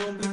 don't